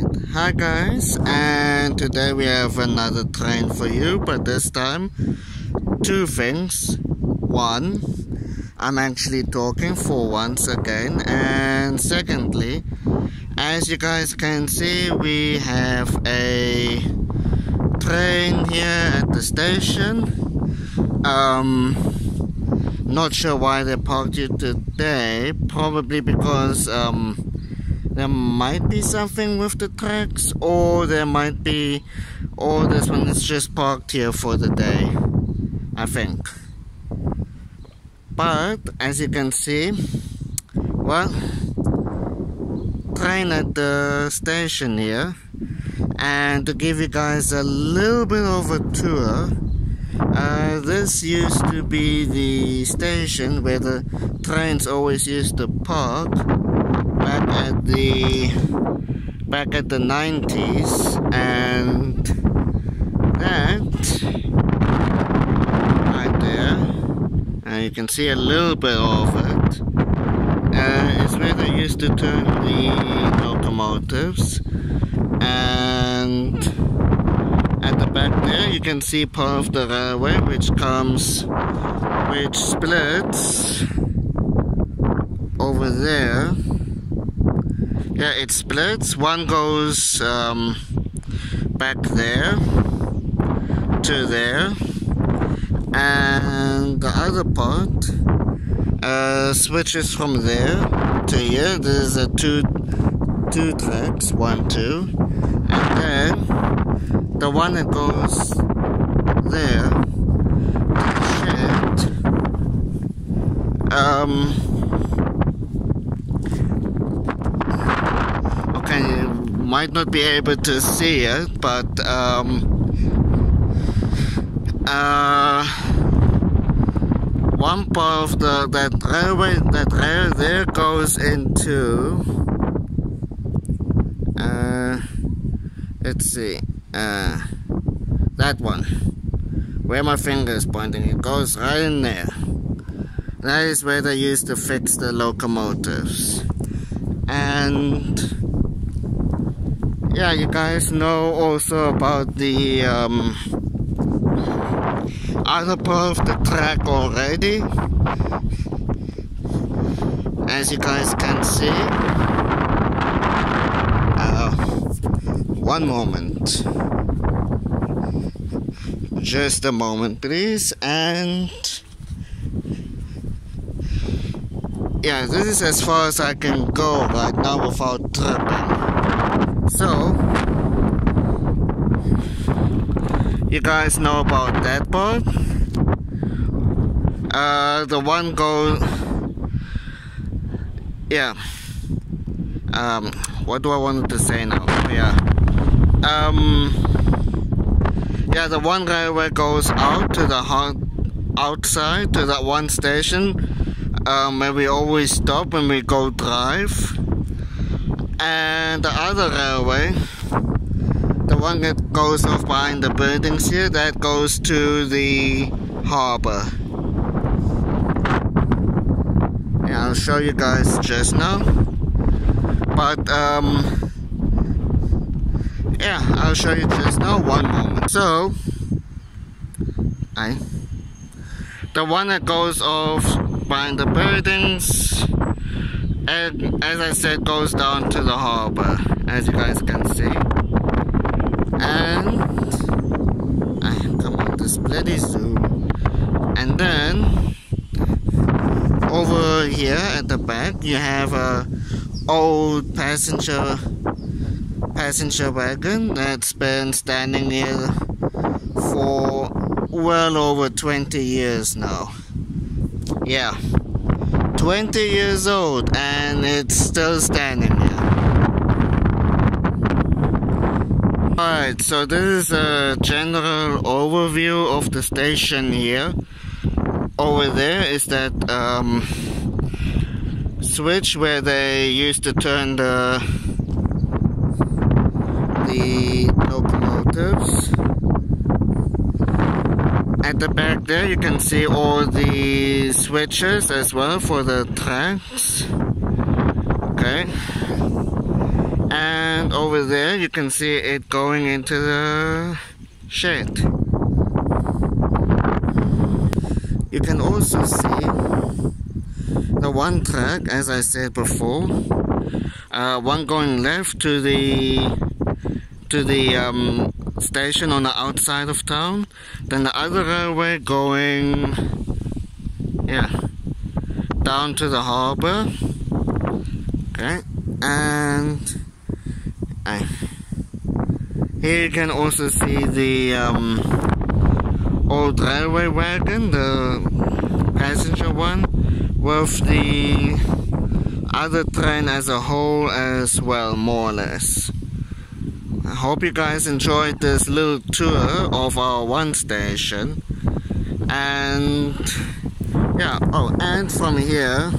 Hi guys, and today we have another train for you, but this time two things. One, I'm actually talking for once again, and secondly, as you guys can see, we have a train here at the station. Um, not sure why they parked it today, probably because um, there might be something with the tracks or there might be or this one is just parked here for the day I think. But as you can see well train at the station here. And to give you guys a little bit of a tour uh, this used to be the station where the trains always used to park back at the back at the 90s and that right there and you can see a little bit of it. Uh, is where they used to turn the locomotives and at the back there you can see part of the railway which comes which splits over there yeah it splits. One goes um, back there to there. And the other part uh, switches from there to here. There's a two two tracks. One two. And then the one that goes there shed um might not be able to see it, but um, uh, one part of the that railway that rail there goes into uh, let's see uh, that one where my finger is pointing. It goes right in there. That is where they used to fix the locomotives. And yeah, you guys know also about the um, other part of the track already. As you guys can see. Uh, one moment. Just a moment, please. And yeah, this is as far as I can go right now without tripping. So, you guys know about that part. Uh, the one go, yeah. Um, what do I want to say now? Yeah. Um, yeah, the one railway goes out to the hot outside to that one station um, where we always stop when we go drive and the other railway the one that goes off behind the buildings here that goes to the harbor. Yeah I'll show you guys just now. But um yeah I'll show you just now one moment. So I the one that goes off behind the buildings and as I said goes down to the harbor as you guys can see. And I come on this bloody zoom and then over here at the back you have a old passenger passenger wagon that's been standing here for well over 20 years now. Yeah 20 years old and it's still standing here. Alright, so this is a general overview of the station here. Over there is that um, switch where they used to turn the the locomotives at the back there you can see all the switches as well for the tracks okay and over there you can see it going into the shed. You can also see the one track as I said before uh, one going left to the to the um, station on the outside of town then the other railway going yeah down to the harbor. Okay and uh, here you can also see the um, old railway wagon the passenger one with the other train as a whole as well more or less I hope you guys enjoyed this little tour of our one station. And yeah oh and from here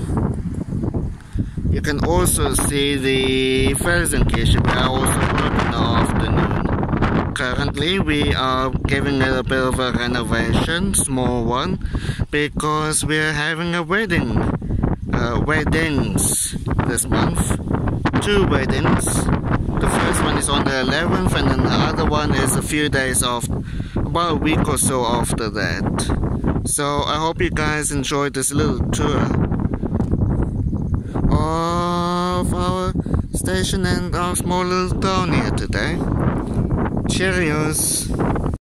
you can also see the Felsenkirche we are also working in the afternoon. Currently we are giving it a bit of a renovation small one because we're having a wedding uh, weddings this month. Two weddings. The first is on the 11th and then the other one is a few days off about a week or so after that. So I hope you guys enjoyed this little tour of our station and our small little town here today. Cheerios